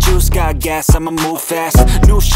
juice, got gas, I'ma move fast. New shoes